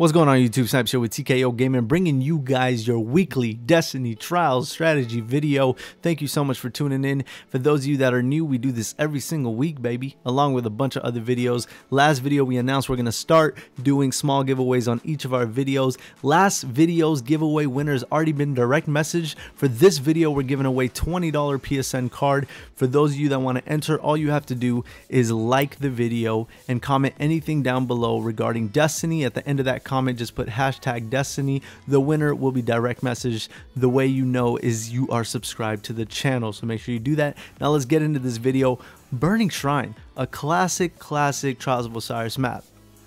What's going on YouTube Snipe Show with TKO Gaming bringing you guys your weekly Destiny Trials strategy video. Thank you so much for tuning in. For those of you that are new, we do this every single week, baby, along with a bunch of other videos. Last video we announced we're going to start doing small giveaways on each of our videos. Last video's giveaway winners already been direct message. For this video, we're giving away $20 PSN card. For those of you that want to enter, all you have to do is like the video and comment anything down below regarding Destiny. At the end of that comment, just put hashtag Destiny. The winner will be direct messaged. The way you know is you are subscribed to the channel. So make sure you do that. Now let's get into this video. Burning Shrine, a classic, classic Trials of Osiris map.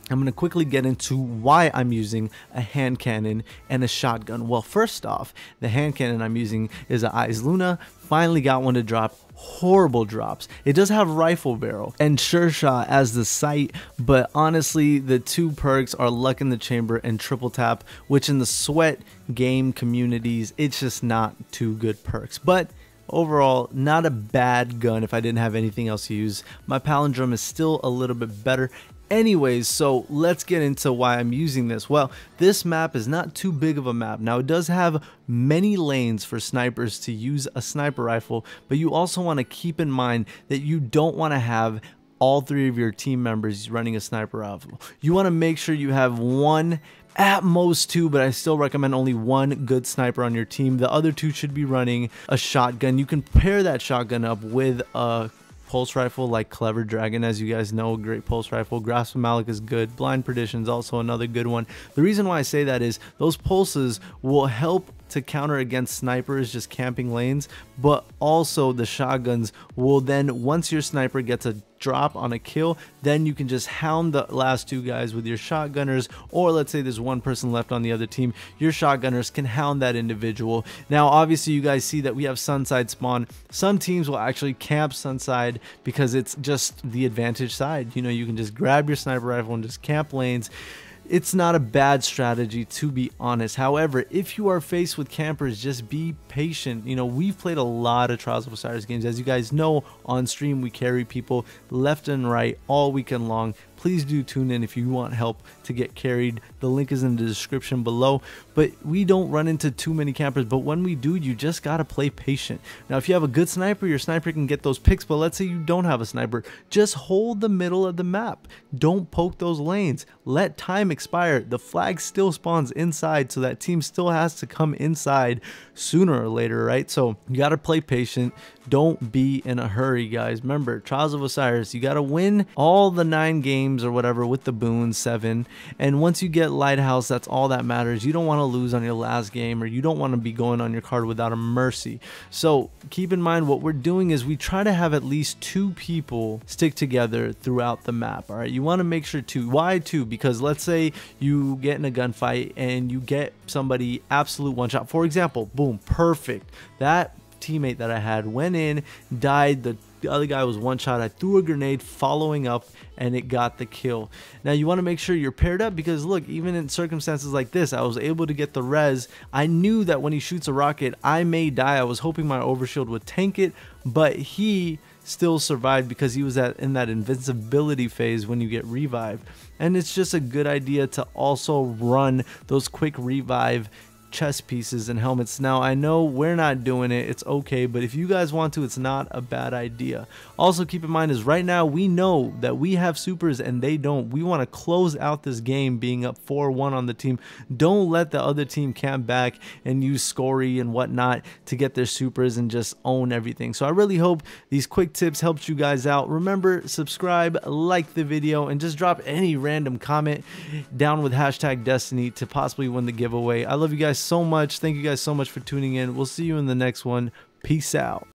I'm going to quickly get into why I'm using a hand cannon and a shotgun. Well, first off, the hand cannon I'm using is a Eyasluna. Finally got one to drop. Horrible drops. It does have rifle barrel and sure shot as the sight, but honestly, the two perks are luck in the chamber and triple tap, which in the sweat game communities, it's just not two good perks. But Overall, not a bad gun if I didn't have anything else to use. My palindrome is still a little bit better Anyways, so let's get into why I'm using this. Well, this map is not too big of a map. Now, it does have many lanes for snipers to use a sniper rifle, but you also want to keep in mind that you don't want to have all three of your team members running a sniper rifle. You want to make sure you have one at most two, but I still recommend only one good sniper on your team. The other two should be running a shotgun. You can pair that shotgun up with a pulse rifle like Clever Dragon, as you guys know, great pulse rifle. Grasp of Malok is good. Blind Perdition is also another good one. The reason why I say that is those pulses will help to counter against snipers just camping lanes, but also the shotguns will then, once your sniper gets a drop on a kill, then you can just hound the last two guys with your shotgunners, or let's say there's one person left on the other team, your shotgunners can hound that individual. Now, obviously, you guys see that we have Sunside spawn. Some teams will actually camp Sunside because it's just the advantage side. You know, you can just grab your sniper rifle and just camp lanes it's not a bad strategy to be honest. However, if you are faced with campers, just be patient. You know, we've played a lot of Trials of Osiris games. As you guys know, on stream we carry people left and right all weekend long please do tune in if you want help to get carried. The link is in the description below. But we don't run into too many campers, but when we do, you just gotta play patient. Now, if you have a good sniper, your sniper can get those picks, but let's say you don't have a sniper, just hold the middle of the map. Don't poke those lanes. Let time expire. The flag still spawns inside, so that team still has to come inside sooner or later, right? So you gotta play patient. Don't be in a hurry, guys. Remember, Trials of Osiris, you gotta win all the nine games games or whatever with the boon, seven. And once you get Lighthouse, that's all that matters. You don't want to lose on your last game or you don't want to be going on your card without a mercy. So keep in mind what we're doing is we try to have at least two people stick together throughout the map. All right, you want to make sure two. Why two? Because let's say you get in a gunfight and you get somebody absolute one shot. For example, boom, perfect. That teammate that I had went in, died. The the other guy was one shot. I threw a grenade following up and it got the kill. Now you want to make sure you're paired up because look, even in circumstances like this, I was able to get the res. I knew that when he shoots a rocket, I may die. I was hoping my overshield would tank it, but he still survived because he was at in that invincibility phase when you get revived. And it's just a good idea to also run those quick revive chest pieces and helmets. Now, I know we're not doing it. It's okay. But if you guys want to, it's not a bad idea. Also, keep in mind is right now we know that we have supers and they don't. We want to close out this game being up 4-1 on the team. Don't let the other team camp back and use Scory and whatnot to get their supers and just own everything. So I really hope these quick tips helped you guys out. Remember, subscribe, like the video, and just drop any random comment down with hashtag Destiny to possibly win the giveaway. I love you guys so much. Thank you guys so much for tuning in. We'll see you in the next one. Peace out.